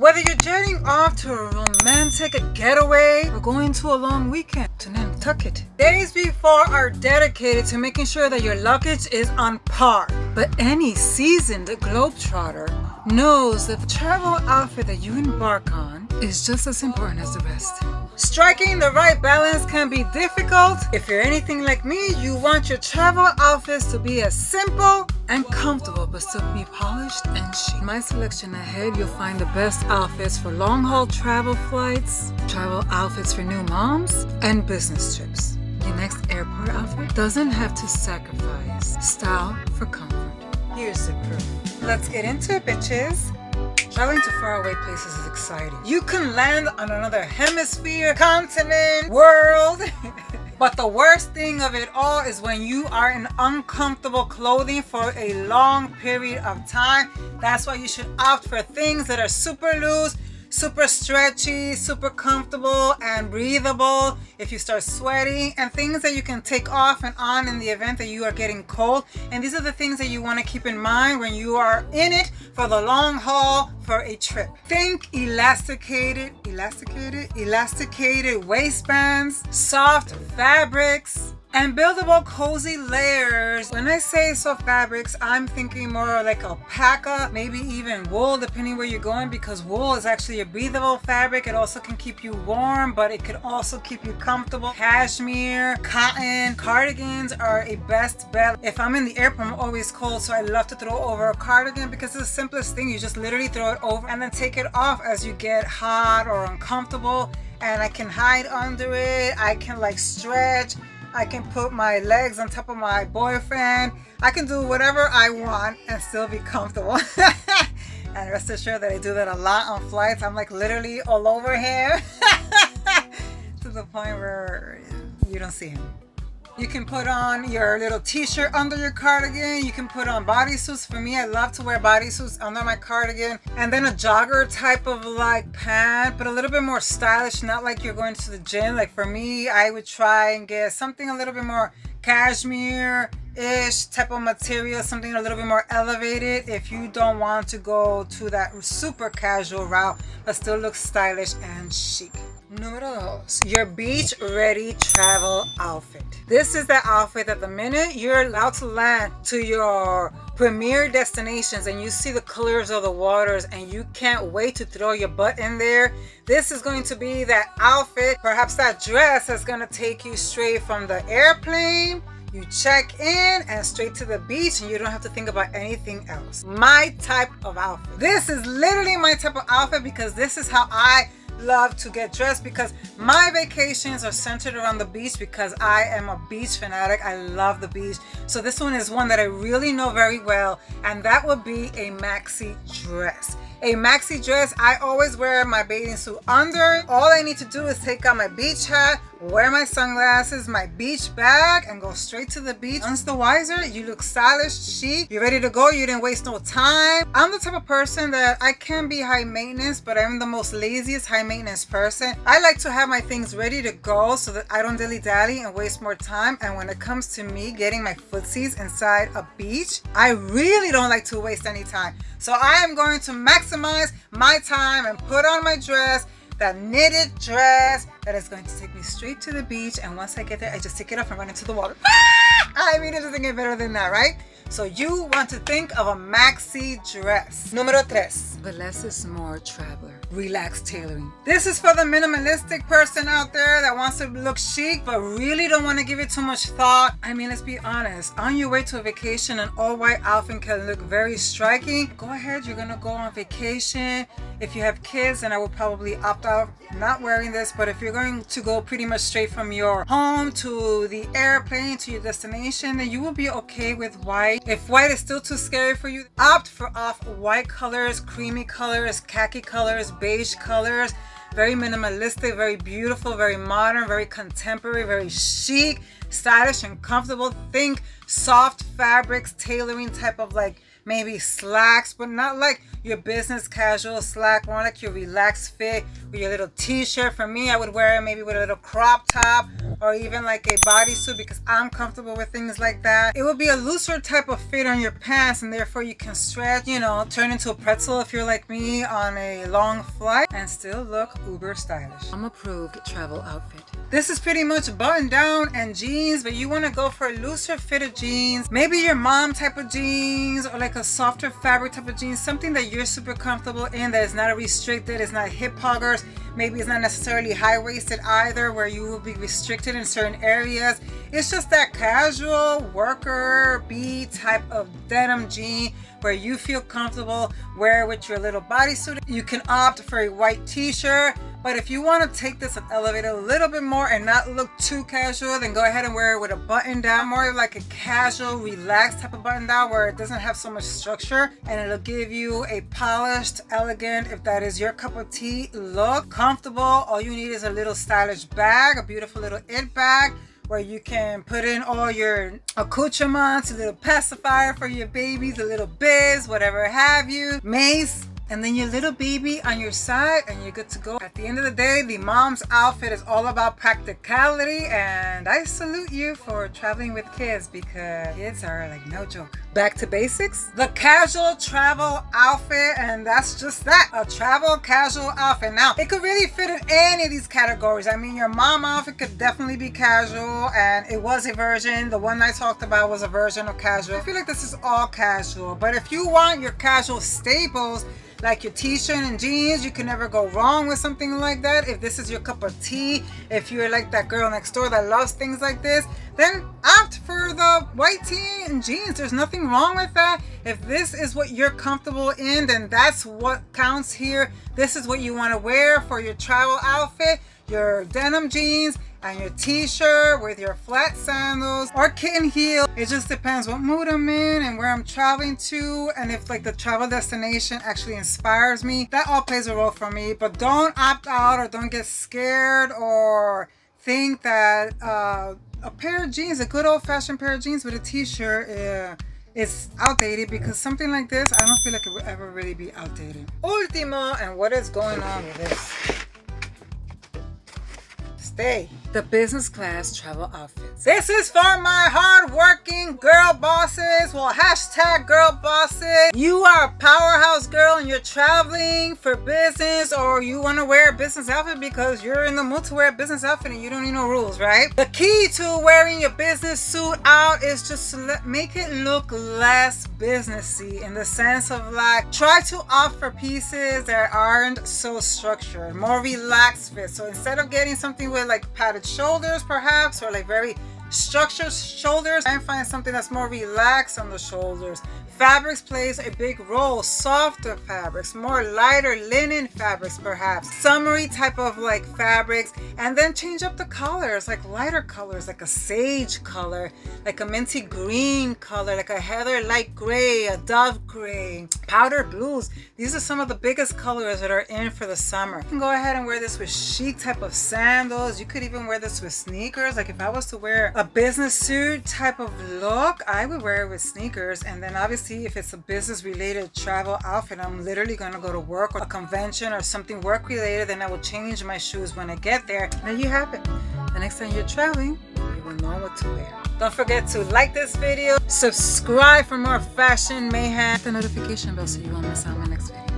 Whether you're jetting off to a romantic getaway or going to a long weekend to Nantucket, days before are dedicated to making sure that your luggage is on par. But any seasoned globetrotter knows that the travel outfit that you embark on is just as important as the rest. Striking the right balance can be difficult. If you're anything like me, you want your travel outfits to be as simple and comfortable, but still be polished and chic. My selection ahead, you'll find the best outfits for long haul travel flights, travel outfits for new moms, and business trips. Your next airport outfit doesn't have to sacrifice style for comfort. Here's the. Let's get into it, bitches. Traveling to faraway places is exciting. You can land on another hemisphere, continent, world. but the worst thing of it all is when you are in uncomfortable clothing for a long period of time. That's why you should opt for things that are super loose super stretchy, super comfortable and breathable if you start sweating and things that you can take off and on in the event that you are getting cold. And these are the things that you want to keep in mind when you are in it for the long haul for a trip. Think elasticated, elasticated, elasticated waistbands, soft fabrics, and buildable cozy layers. When I say soft fabrics, I'm thinking more like alpaca, maybe even wool, depending where you're going, because wool is actually a breathable fabric. It also can keep you warm, but it could also keep you comfortable. Cashmere, cotton, cardigans are a best bet. If I'm in the airport, I'm always cold, so I love to throw over a cardigan because it's the simplest thing. You just literally throw it over and then take it off as you get hot or uncomfortable. And I can hide under it. I can like stretch. I can put my legs on top of my boyfriend. I can do whatever I want and still be comfortable. and rest assured that I do that a lot on flights. I'm like literally all over him to the point where you don't see him. You can put on your little t-shirt under your cardigan. You can put on bodysuits. For me, I love to wear bodysuits under my cardigan. And then a jogger type of like pant, but a little bit more stylish, not like you're going to the gym. Like for me, I would try and get something a little bit more cashmere ish type of material something a little bit more elevated if you don't want to go to that super casual route but still look stylish and chic Número dos, your beach ready travel outfit. This is the outfit that the minute you're allowed to land to your premier destinations and you see the colors of the waters and you can't wait to throw your butt in there, this is going to be that outfit, perhaps that dress that's going to take you straight from the airplane you check in and straight to the beach and you don't have to think about anything else. My type of outfit. This is literally my type of outfit because this is how I love to get dressed because my vacations are centered around the beach because I am a beach fanatic. I love the beach. So this one is one that I really know very well and that would be a maxi dress. A maxi dress, I always wear my bathing suit under. All I need to do is take out my beach hat, wear my sunglasses, my beach bag, and go straight to the beach. Once the wiser, you look stylish, chic, you're ready to go, you didn't waste no time. I'm the type of person that I can be high maintenance, but I'm the most laziest high maintenance person. I like to have my things ready to go so that I don't dilly-dally and waste more time. And when it comes to me getting my footsies inside a beach, I really don't like to waste any time. So I am going to maximize my time and put on my dress that knitted dress that is going to take me straight to the beach. And once I get there, I just take it off and run into the water. Ah! I mean, it doesn't get better than that, right? So you want to think of a maxi dress. Número tres. But less is more traveler. Relax tailoring. This is for the minimalistic person out there that wants to look chic but really don't want to give it too much thought. I mean, let's be honest. On your way to a vacation, an all-white outfit can look very striking. Go ahead, you're gonna go on vacation. If you have kids, then I would probably opt out not wearing this. But if you're going to go pretty much straight from your home to the airplane to your destination, then you will be okay with white if white is still too scary for you, opt for off-white colors, creamy colors, khaki colors, beige colors. Very minimalistic, very beautiful, very modern, very contemporary, very chic, stylish and comfortable. Think soft fabrics, tailoring type of like maybe slacks, but not like your business casual slack, more like your relaxed fit with your little t-shirt. For me, I would wear it maybe with a little crop top or even like a bodysuit because I'm comfortable with things like that. It will be a looser type of fit on your pants and therefore you can stretch, you know, turn into a pretzel if you're like me on a long flight and still look uber stylish. I'm approved travel outfit. This is pretty much button down and jeans, but you want to go for a looser fitted jeans. Maybe your mom type of jeans or like a softer fabric type of jeans. Something that you're super comfortable in that is not restricted, it's not hip huggers. Maybe it's not necessarily high-waisted either where you will be restricted in certain areas. It's just that casual worker bee type of denim jean where you feel comfortable wear with your little bodysuit. You can opt for a white t-shirt but if you want to take this and elevate a little bit more and not look too casual, then go ahead and wear it with a button down, more like a casual, relaxed type of button down where it doesn't have so much structure and it'll give you a polished, elegant, if that is your cup of tea, look. Comfortable, all you need is a little stylish bag, a beautiful little it bag where you can put in all your accoutrements, a little pacifier for your babies, a little biz, whatever have you, mace, and then your little baby on your side and you're good to go. At the end of the day, the mom's outfit is all about practicality and I salute you for traveling with kids because kids are like no joke. Back to basics, the casual travel outfit and that's just that, a travel casual outfit. Now, it could really fit in any of these categories. I mean, your mom outfit could definitely be casual and it was a version, the one I talked about was a version of casual. I feel like this is all casual, but if you want your casual staples, like your t-shirt and jeans you can never go wrong with something like that. If this is your cup of tea if you're like that girl next door that loves things like this then opt for the white tee and jeans. There's nothing wrong with that. If this is what you're comfortable in then that's what counts here. This is what you want to wear for your travel outfit your denim jeans and your t-shirt with your flat sandals or kitten heel. It just depends what mood I'm in and where I'm traveling to and if like the travel destination actually inspires me. That all plays a role for me, but don't opt out or don't get scared or think that uh, a pair of jeans, a good old-fashioned pair of jeans with a t-shirt uh, is outdated because something like this, I don't feel like it will ever really be outdated. Ultimo, and what is going on with this? Stay the business class travel outfits. This is for my hardworking girl bosses. Well, hashtag girl bosses. You are a powerhouse girl and you're traveling for business or you want to wear a business outfit because you're in the mood to wear a business outfit and you don't need no rules, right? The key to wearing your business suit out is to make it look less businessy in the sense of like try to offer pieces that aren't so structured, more relaxed fit. So instead of getting something with like padded shoulders perhaps or like very structured shoulders and find something that's more relaxed on the shoulders Fabrics plays a big role. Softer fabrics, more lighter linen fabrics perhaps. Summery type of like fabrics. And then change up the colors, like lighter colors, like a sage color, like a minty green color, like a heather light gray, a dove gray, powder blues. These are some of the biggest colors that are in for the summer. You can go ahead and wear this with chic type of sandals. You could even wear this with sneakers. Like if I was to wear a business suit type of look, I would wear it with sneakers. And then obviously see if it's a business related travel outfit. I'm literally going to go to work or a convention or something work related. Then I will change my shoes when I get there. There you have it. The next time you're traveling, you will know what to wear. Don't forget to like this video, subscribe for more fashion mayhem, hit the notification bell so you won't miss out on my next video.